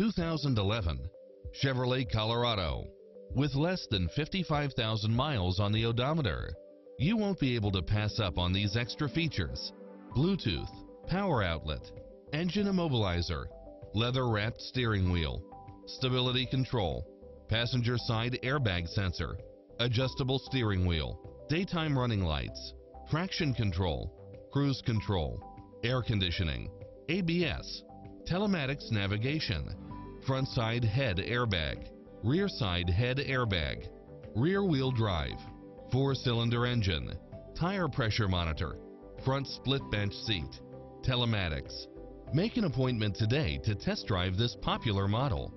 2011 Chevrolet Colorado. With less than 55,000 miles on the odometer, you won't be able to pass up on these extra features. Bluetooth, power outlet, engine immobilizer, leather-wrapped steering wheel, stability control, passenger side airbag sensor, adjustable steering wheel, daytime running lights, traction control, cruise control, air conditioning, ABS, telematics navigation, front side head airbag, rear side head airbag, rear wheel drive, four cylinder engine, tire pressure monitor, front split bench seat, telematics. Make an appointment today to test drive this popular model.